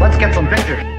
Let's get some pictures.